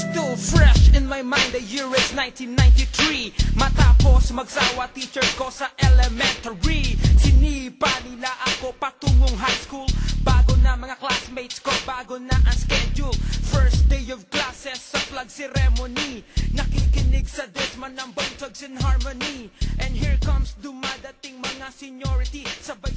So fresh in my mind, the year is 1993 Matapos magsawa teachers ko sa elementary. Sinipa nila ako patungong high school. Bago na mga classmates ko, bago na ang schedule. First day of classes sa flag ceremony. Nakikinig sa Desma ng Bontugs in Harmony. And here comes dumadating mga seniority. Sabay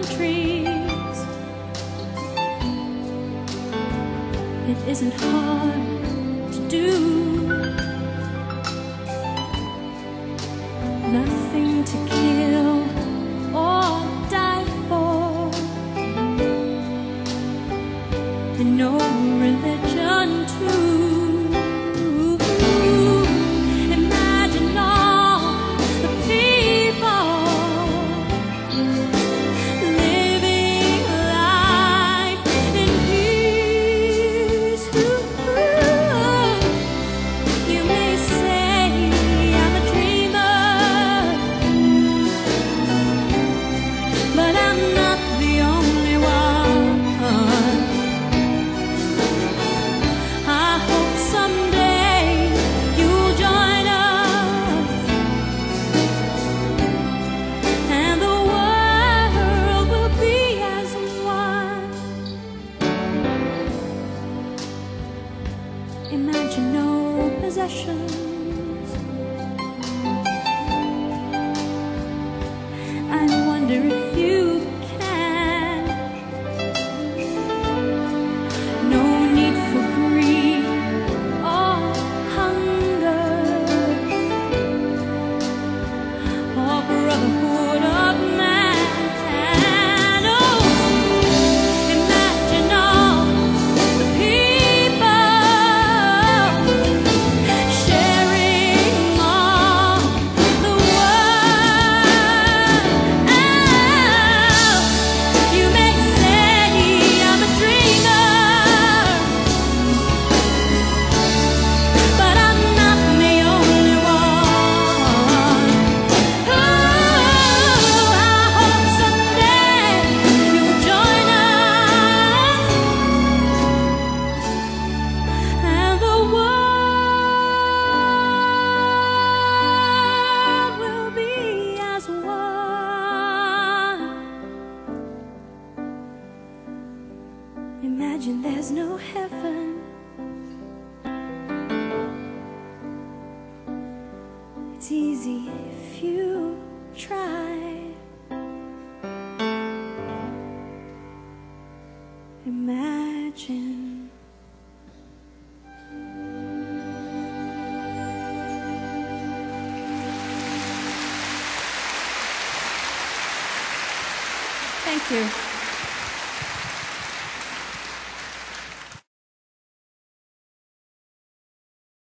Countries. It isn't hard to do. Nothing to kill or die for and no religion too. Imagine there's no heaven. It's easy if you try. Imagine. Thank you.